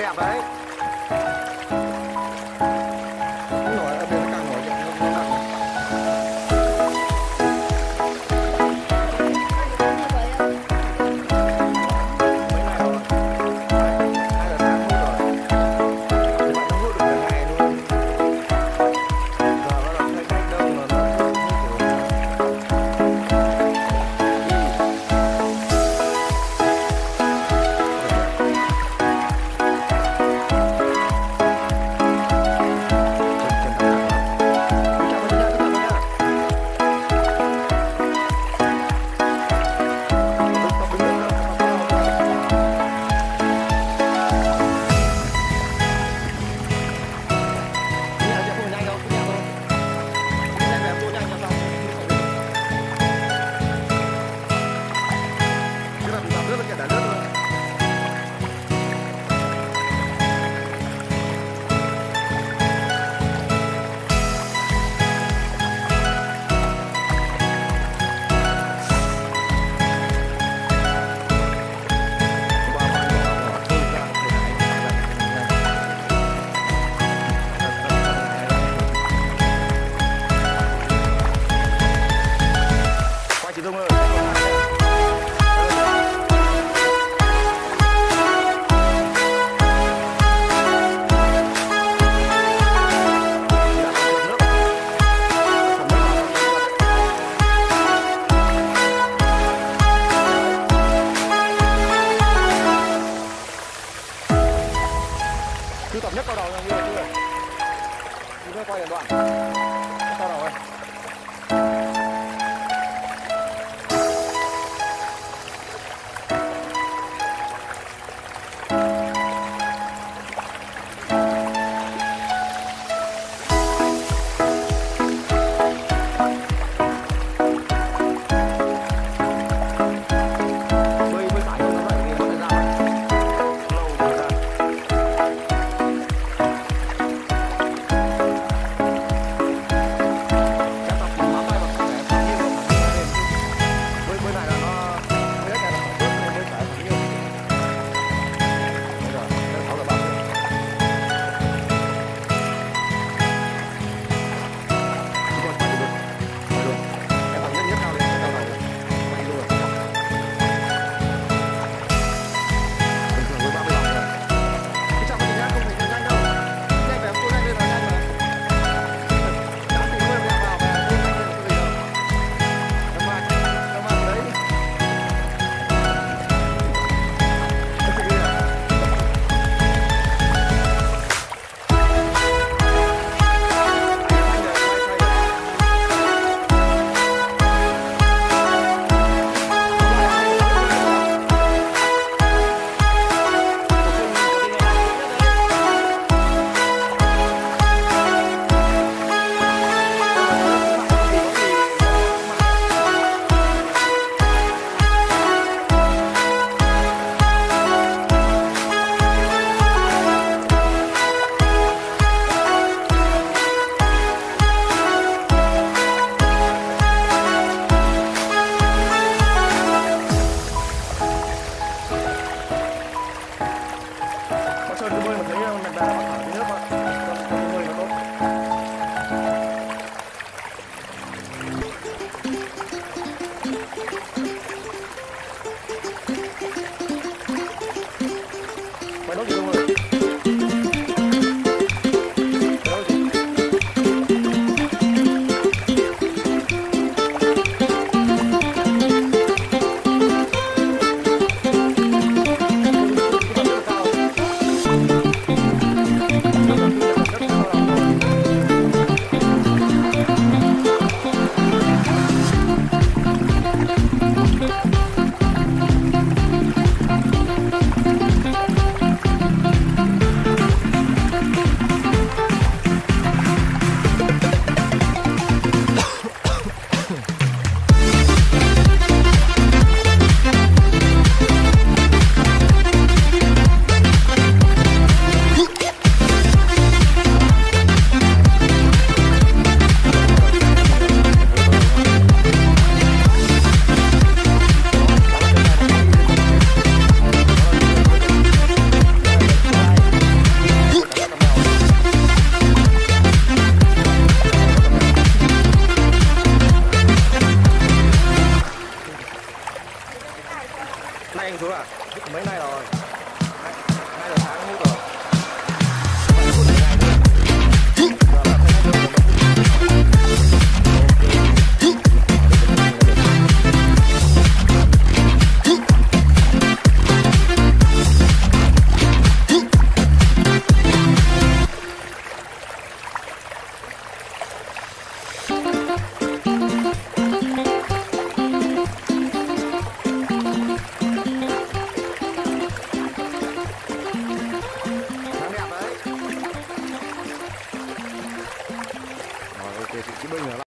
Đẹp! phần don't hàng